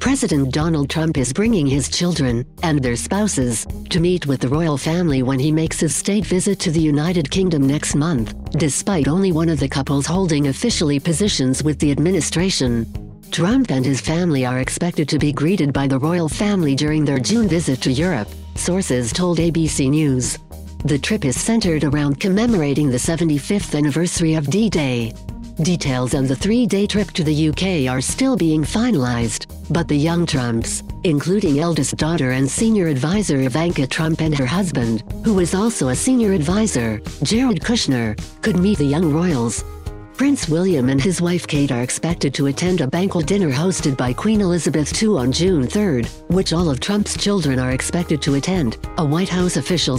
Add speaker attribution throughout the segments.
Speaker 1: President Donald Trump is bringing his children, and their spouses, to meet with the royal family when he makes his state visit to the United Kingdom next month, despite only one of the couples holding officially positions with the administration. Trump and his family are expected to be greeted by the royal family during their June visit to Europe, sources told ABC News. The trip is centered around commemorating the 75th anniversary of D-Day. Details of the three-day trip to the UK are still being finalized, but the young Trumps, including eldest daughter and senior advisor Ivanka Trump and her husband, who is also a senior advisor, Jared Kushner, could meet the young royals. Prince William and his wife Kate are expected to attend a banquet dinner hosted by Queen Elizabeth II on June 3, which all of Trump's children are expected to attend, a White House official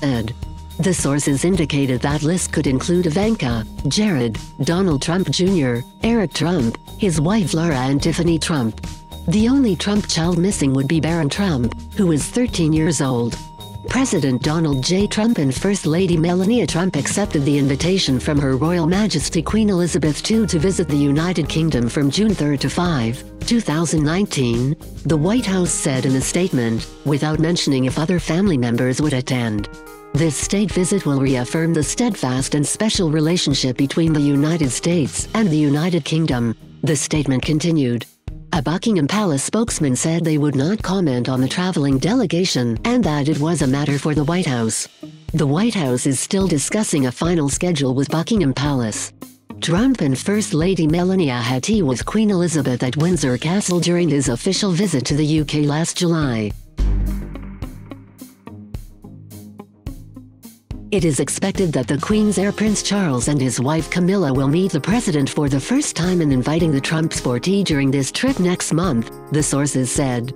Speaker 1: said. The sources indicated that list could include Ivanka, Jared, Donald Trump Jr., Eric Trump, his wife Laura and Tiffany Trump. The only Trump child missing would be Barron Trump, who is 13 years old. President Donald J. Trump and First Lady Melania Trump accepted the invitation from Her Royal Majesty Queen Elizabeth II to visit the United Kingdom from June 3 to 5, 2019, the White House said in a statement, without mentioning if other family members would attend. This state visit will reaffirm the steadfast and special relationship between the United States and the United Kingdom, the statement continued. A Buckingham Palace spokesman said they would not comment on the traveling delegation and that it was a matter for the White House. The White House is still discussing a final schedule with Buckingham Palace. Trump and First Lady Melania had tea with Queen Elizabeth at Windsor Castle during his official visit to the UK last July. It is expected that the Queen's heir Prince Charles and his wife Camilla will meet the president for the first time in inviting the Trumps for tea during this trip next month, the sources said.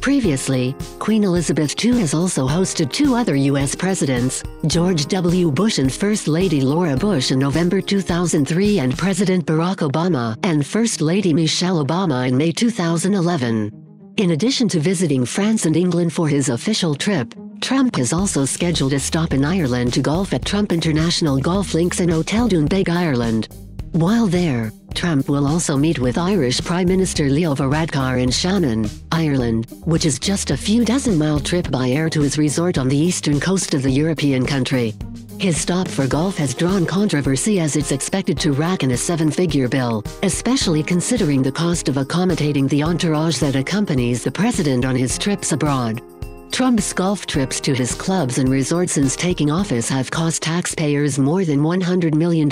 Speaker 1: Previously, Queen Elizabeth II has also hosted two other U.S. presidents, George W. Bush and First Lady Laura Bush in November 2003 and President Barack Obama and First Lady Michelle Obama in May 2011. In addition to visiting France and England for his official trip, Trump has also scheduled a stop in Ireland to golf at Trump International Golf Links in Hotel Doonbeg, Ireland. While there, Trump will also meet with Irish Prime Minister Leo Varadkar in Shannon, Ireland, which is just a few dozen mile trip by air to his resort on the eastern coast of the European country. His stop for golf has drawn controversy as it's expected to rack in a seven-figure bill, especially considering the cost of accommodating the entourage that accompanies the president on his trips abroad. Trump's golf trips to his clubs and resorts since taking office have cost taxpayers more than $100 million.